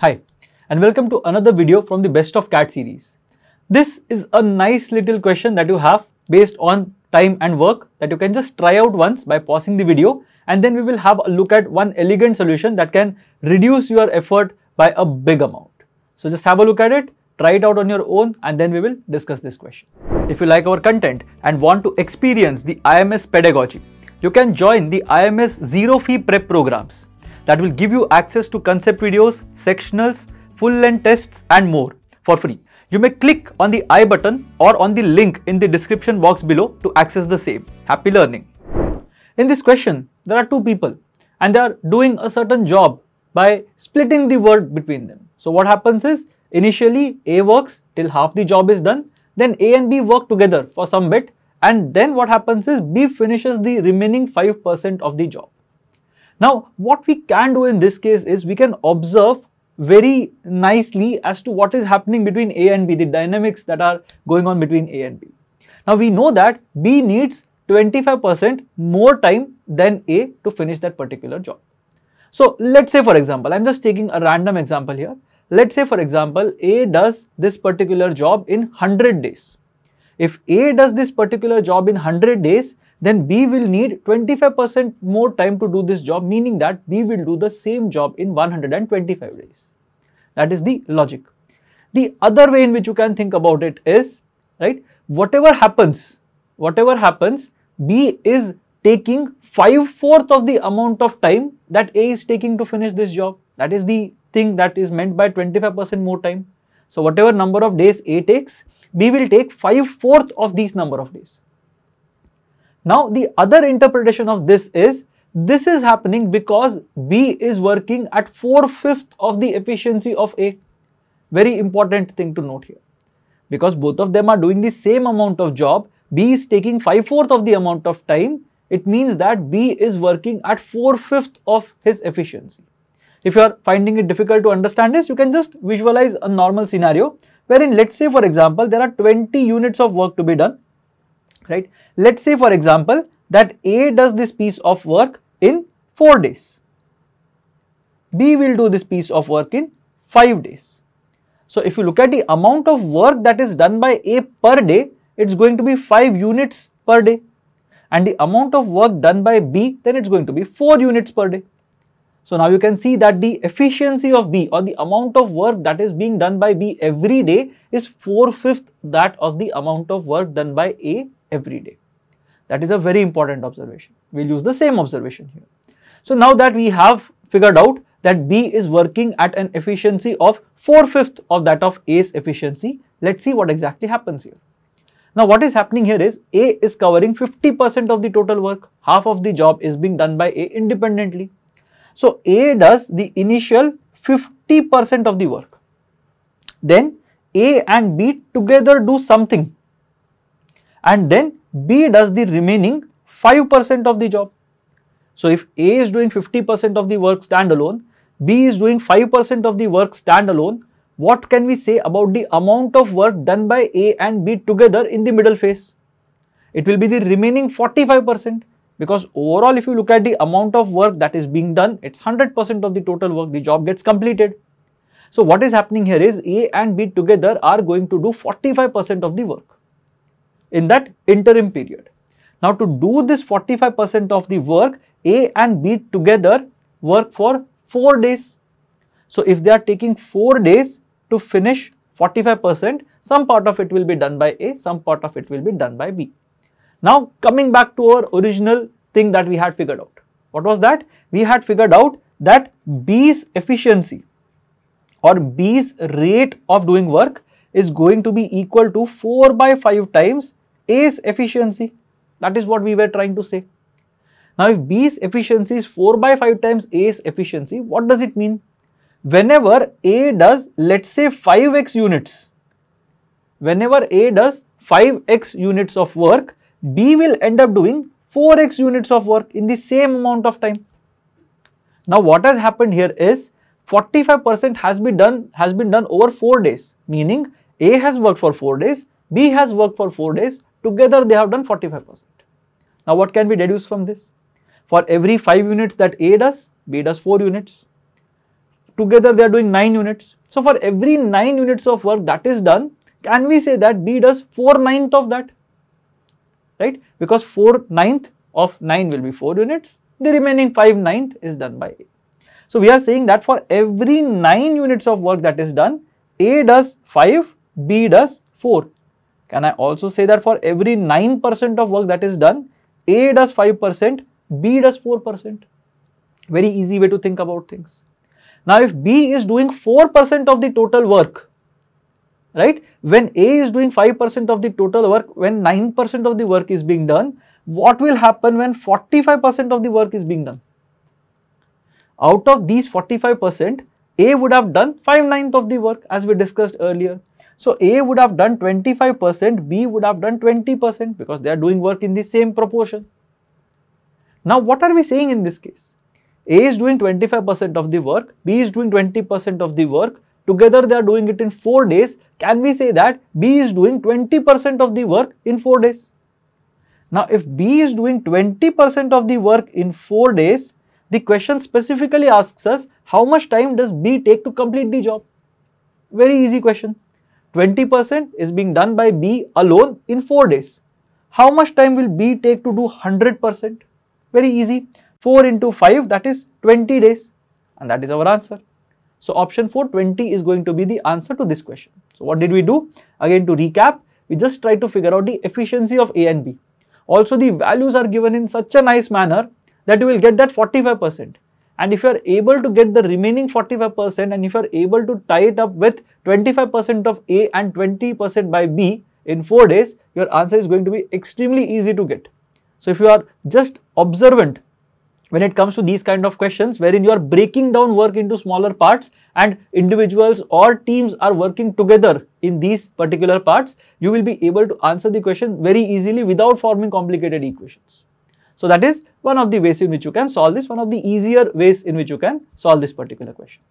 Hi and welcome to another video from the best of CAT series. This is a nice little question that you have based on time and work that you can just try out once by pausing the video and then we will have a look at one elegant solution that can reduce your effort by a big amount. So just have a look at it, try it out on your own and then we will discuss this question. If you like our content and want to experience the IMS pedagogy, you can join the IMS Zero Fee Prep programs that will give you access to concept videos, sectionals, full-length tests and more for free. You may click on the I button or on the link in the description box below to access the same. Happy learning! In this question, there are two people and they are doing a certain job by splitting the work between them. So what happens is initially A works till half the job is done, then A and B work together for some bit and then what happens is B finishes the remaining 5% of the job. Now what we can do in this case is we can observe very nicely as to what is happening between A and B, the dynamics that are going on between A and B. Now we know that B needs 25% more time than A to finish that particular job. So let's say for example, I'm just taking a random example here. Let's say for example, A does this particular job in 100 days. If A does this particular job in 100 days, then B will need 25% more time to do this job, meaning that B will do the same job in 125 days. That is the logic. The other way in which you can think about it is, right, whatever happens, whatever happens, B is taking 5 fourth of the amount of time that A is taking to finish this job. That is the thing that is meant by 25% more time. So whatever number of days A takes, B will take 5 fourth of these number of days. Now the other interpretation of this is, this is happening because B is working at 4 fifth of the efficiency of A. Very important thing to note here. Because both of them are doing the same amount of job, B is taking 5 fourth of the amount of time, it means that B is working at 4 fifth of his efficiency. If you are finding it difficult to understand this, you can just visualize a normal scenario wherein let's say for example there are 20 units of work to be done, right. Let's say for example that A does this piece of work in 4 days, B will do this piece of work in 5 days. So if you look at the amount of work that is done by A per day, it's going to be 5 units per day and the amount of work done by B, then it's going to be 4 units per day. So now you can see that the efficiency of B or the amount of work that is being done by B every day is 4 fifth that of the amount of work done by A every day. That is a very important observation. We'll use the same observation here. So now that we have figured out that B is working at an efficiency of 4 fifth of that of A's efficiency, let's see what exactly happens here. Now what is happening here is A is covering 50% of the total work, half of the job is being done by A independently. So A does the initial 50% of the work. Then A and B together do something and then B does the remaining 5% of the job. So if A is doing 50% of the work standalone, B is doing 5% of the work standalone, what can we say about the amount of work done by A and B together in the middle phase? It will be the remaining 45% because overall if you look at the amount of work that is being done, it's 100% of the total work, the job gets completed. So what is happening here is A and B together are going to do 45% of the work in that interim period. Now to do this 45% of the work, A and B together work for 4 days. So if they are taking 4 days, to finish 45%, some part of it will be done by A, some part of it will be done by B. Now coming back to our original thing that we had figured out. What was that? We had figured out that B's efficiency or B's rate of doing work is going to be equal to 4 by 5 times A's efficiency. That is what we were trying to say. Now if B's efficiency is 4 by 5 times A's efficiency, what does it mean? whenever A does let's say 5x units, whenever A does 5x units of work, B will end up doing 4x units of work in the same amount of time. Now what has happened here is 45% has been done has been done over 4 days meaning A has worked for 4 days, B has worked for 4 days, together they have done 45%. Now what can we deduce from this? For every 5 units that A does, B does 4 units together they are doing 9 units. So for every 9 units of work that is done, can we say that B does 4 ninth of that? Right? Because 4 ninth of 9 will be 4 units, the remaining 5 ninth is done by A. So we are saying that for every 9 units of work that is done, A does 5, B does 4. Can I also say that for every 9% of work that is done, A does 5%, B does 4%. Very easy way to think about things. Now if B is doing 4% of the total work, right, when A is doing 5% of the total work, when 9% of the work is being done, what will happen when 45% of the work is being done? Out of these 45%, A would have done 5 ninth of the work as we discussed earlier. So A would have done 25%, B would have done 20% because they are doing work in the same proportion. Now what are we saying in this case? A is doing 25% of the work, B is doing 20% of the work, together they are doing it in 4 days. Can we say that B is doing 20% of the work in 4 days? Now if B is doing 20% of the work in 4 days, the question specifically asks us how much time does B take to complete the job? Very easy question. 20% is being done by B alone in 4 days. How much time will B take to do 100%? Very easy. 4 into 5 that is 20 days and that is our answer. So option 4 20 is going to be the answer to this question. So what did we do? Again to recap, we just tried to figure out the efficiency of A and B. Also the values are given in such a nice manner that you will get that 45%. And if you are able to get the remaining 45% and if you are able to tie it up with 25% of A and 20% by B in 4 days, your answer is going to be extremely easy to get. So if you are just observant when it comes to these kind of questions wherein you are breaking down work into smaller parts and individuals or teams are working together in these particular parts, you will be able to answer the question very easily without forming complicated equations. So that is one of the ways in which you can solve this, one of the easier ways in which you can solve this particular question.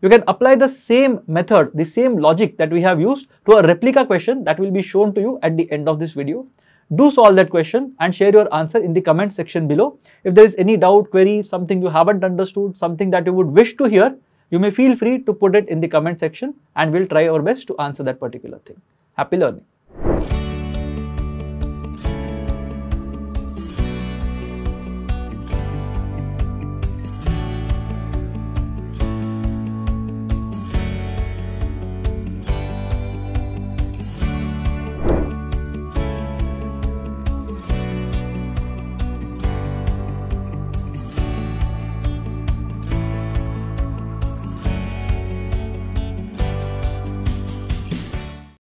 You can apply the same method, the same logic that we have used to a replica question that will be shown to you at the end of this video. Do solve that question and share your answer in the comment section below. If there is any doubt, query, something you haven't understood, something that you would wish to hear, you may feel free to put it in the comment section and we'll try our best to answer that particular thing. Happy learning.